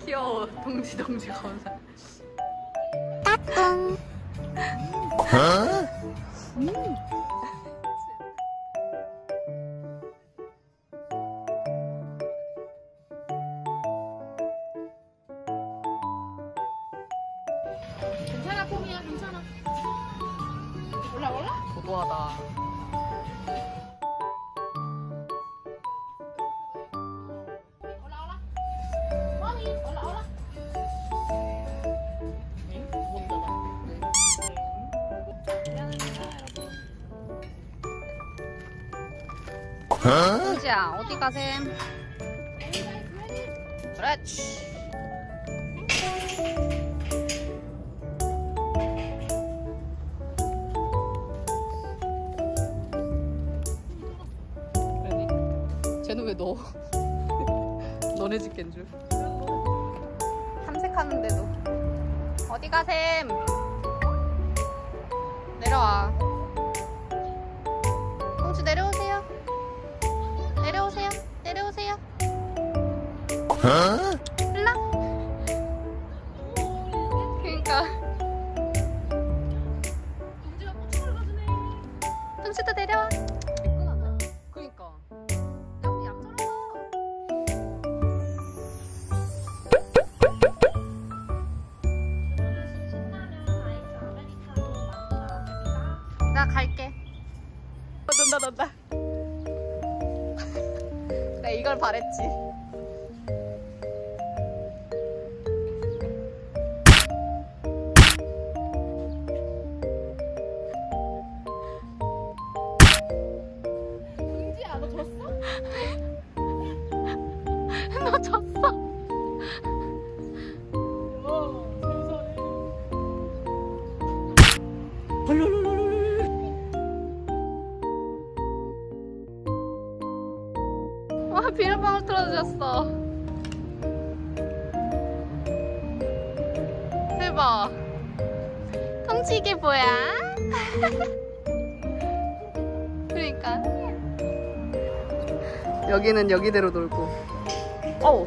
귀여워. 동지 동지 검사. 괜찮아 폼이야 괜찮아 올라 올라 고고하다. 동지야 어디 가셈? 그렇지. 쟤는 왜 너? 너네 집깬 줄. 탐색하는데도 어디 가셈? 내려와. 동지 내려오세요. 내려오세요. 내려오세요. 일 어, 논다 논다. 나 이걸 바랬지. 동지야 너 졌어? 너 졌어. 어 와 비눗방울 틀어주셨어. 대박. 통치 이게 뭐야? 그러니까. 여기는 여기대로 놀고. 어우.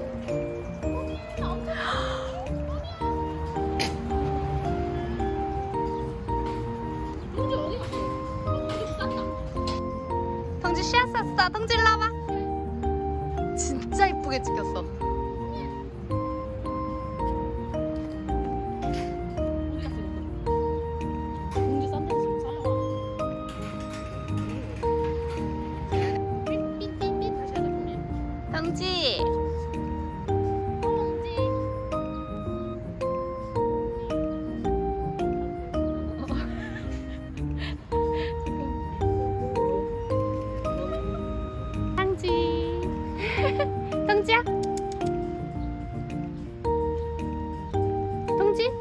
동지 씨앗 샀어. 동지 일로 와봐. 이쁘게 찍혔어. 동지야. 동지.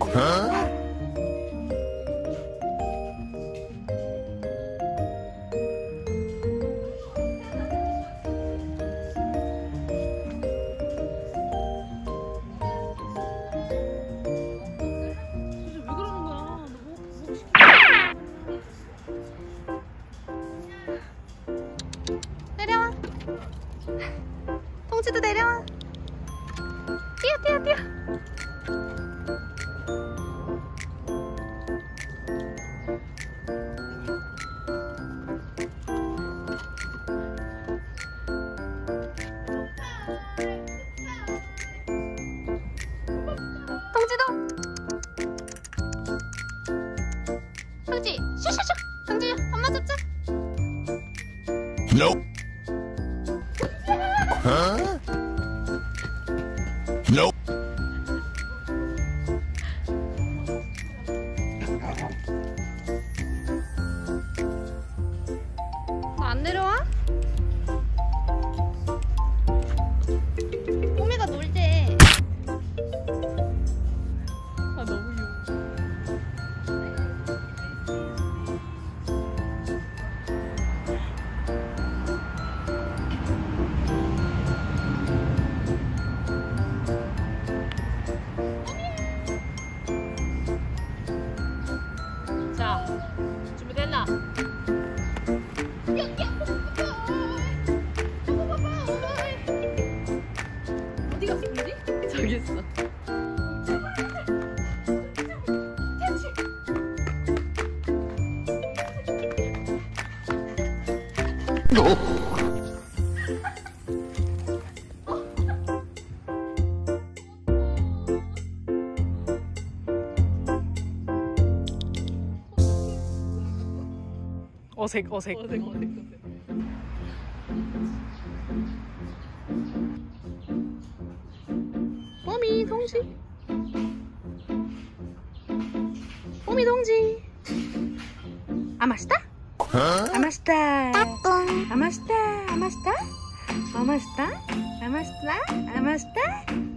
동 对呀对呀对呀 알겠어. 어색 어색. 어색, 어색, 어색. 동지. 뽀미 동지. 아마시다? 아마시다. 아마시다. 아마시다. 아마시다. 아마시다. 아마시다.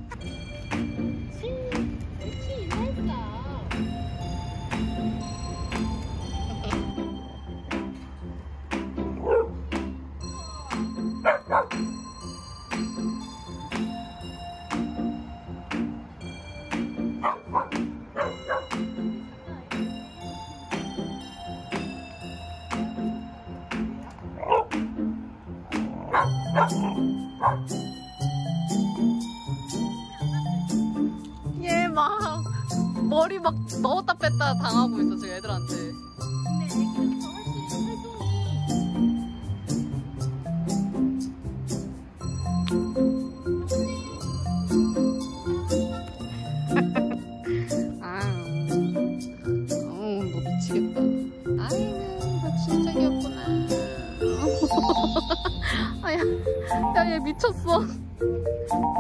얘 막 머리 막 넣었다 뺐다 당하고 있어 지금 애들한테. 근데 애기는 더 훨씬 활동이 아, 어, 너 미치겠다. 아이고, 너 진짜 귀엽구나. 야, 얘 미쳤어.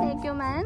애교만.